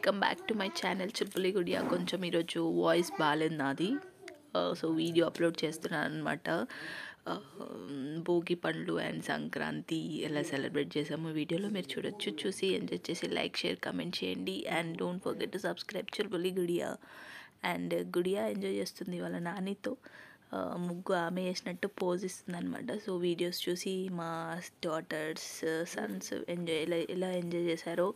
Welcome back to my channel Chirupuli Gudiya కొంచెం ఈరోజు voice బాగాలేదు నాది. సో వీడియో అప్లోడ్ చేస్తున్నాను అనమాట uh, భోగి పండ్లు అండ్ సంక్రాంతి ఎలా సెలబ్రేట్ చేసాము వీడియోలో మీరు చూడొచ్చు. చూసి ఎంజాయ్ చేసి లైక్ షేర్ కమెంట్ చేయండి. And don't forget to subscribe చిల్పులి Gudiya and Gudiya enjoy చేస్తుంది వాళ్ళ నానితో. ముగ్గు ఆమె వేసినట్టు పోజ్ ఇస్తుంది అనమాట సో వీడియోస్ చూసి మా డాటర్స్ సన్స్ ఎంజాయ్ ఎలా ఎలా ఎంజాయ్ చేశారో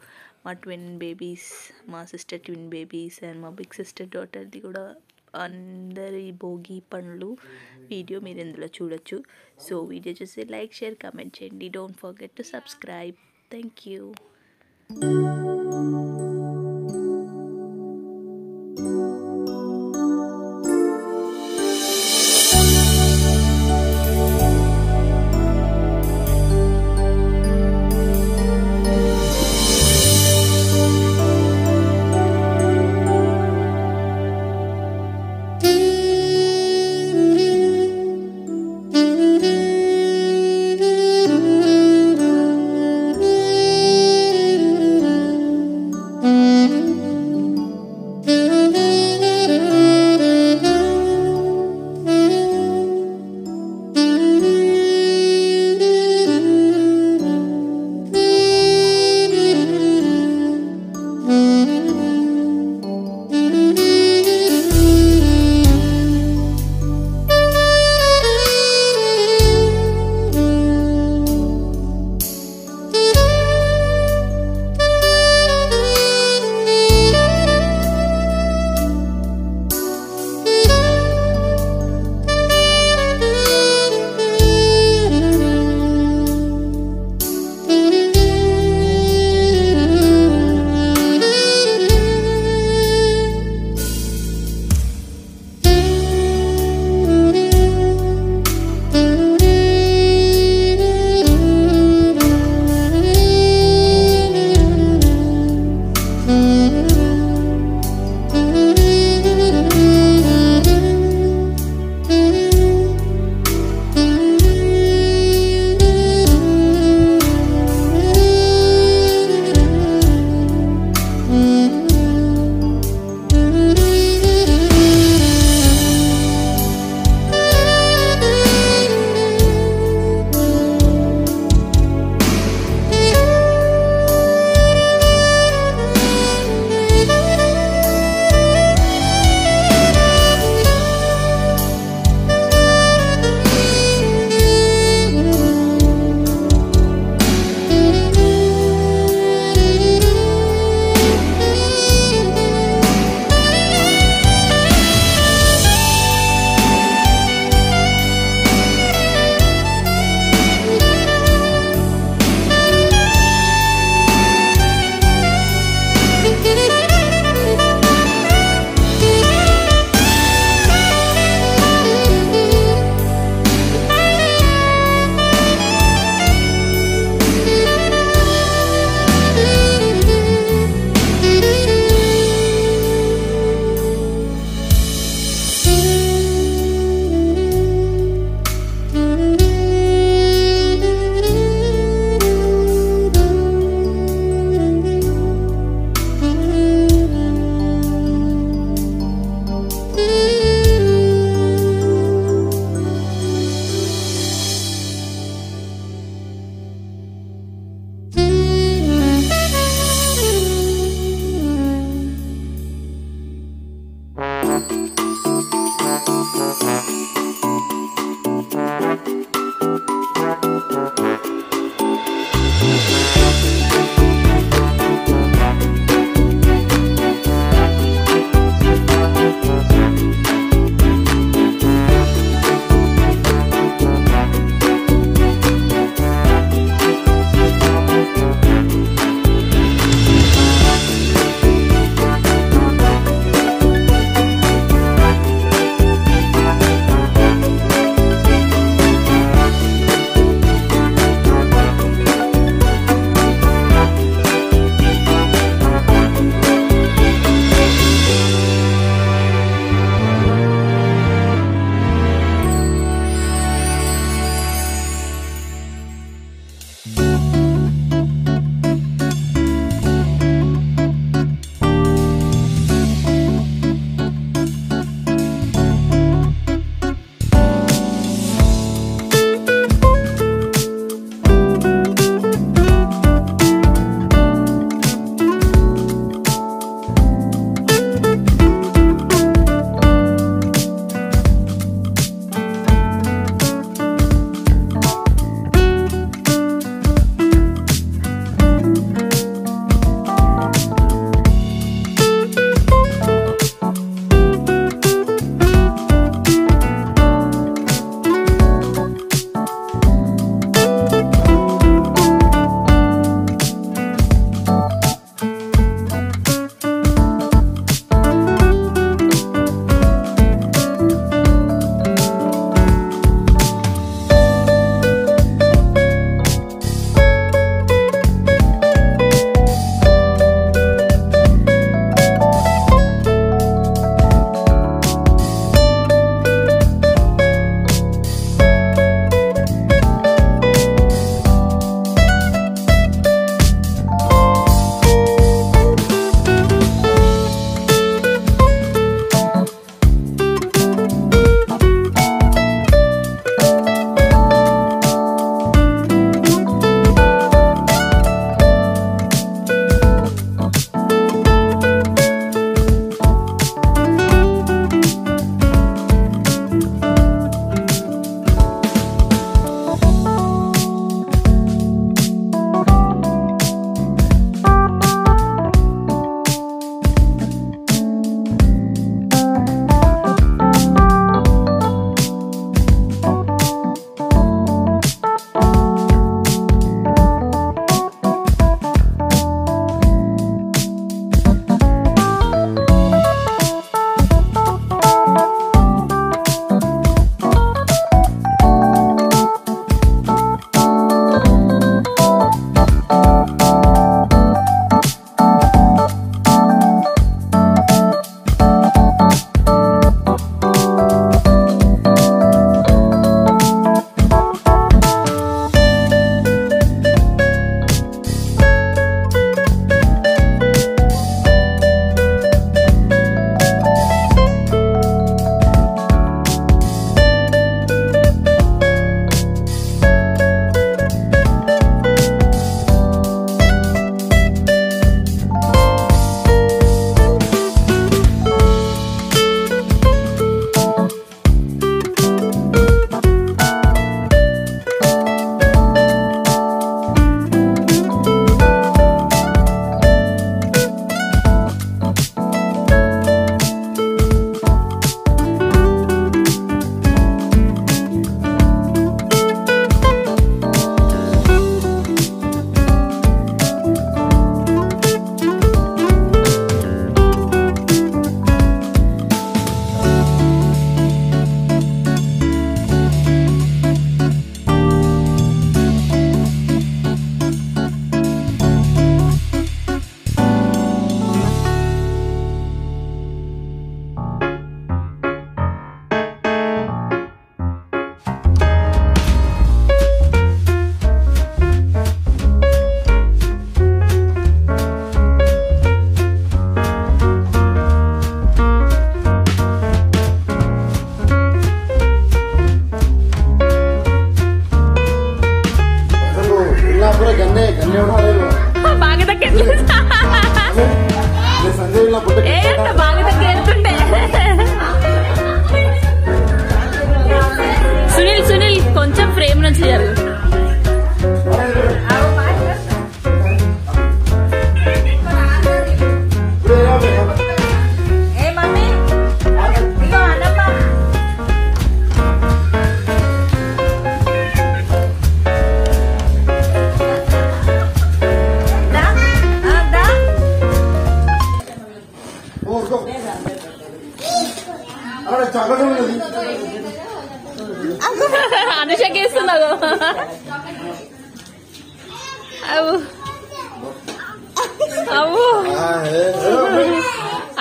మా ట్విన్ బేబీస్ మా సిస్టర్ ట్విన్ బేబీస్ అండ్ మా బిగ్ సిస్టర్ డాటర్ది కూడా అందరి భోగి పండ్లు వీడియో మీరు ఇందులో చూడొచ్చు. సో వీడియో చూసి లైక్ షేర్ కమెంట్ చేయండి. Don't forget to subscribe thank you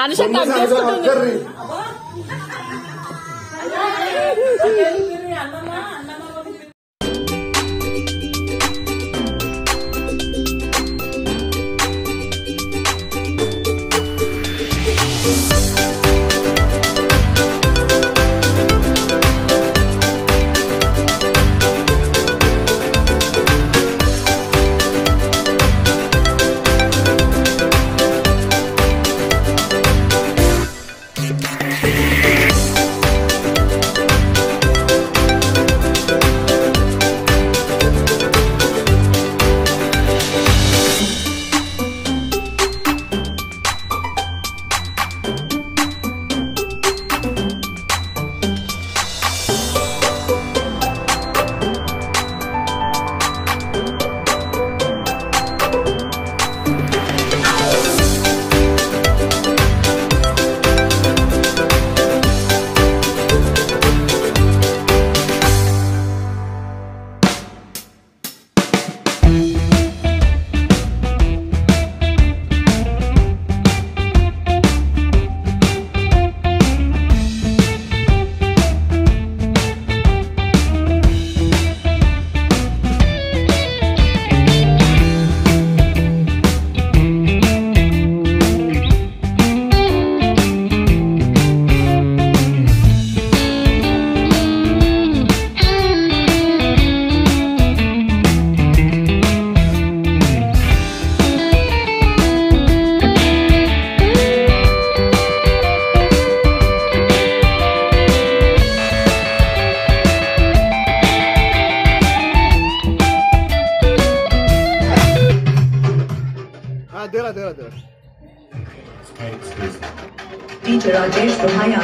Ano siya kagas ko? Ayan, ayan, ayan, ayan, ayan, ayan, 妈呀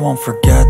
won't forget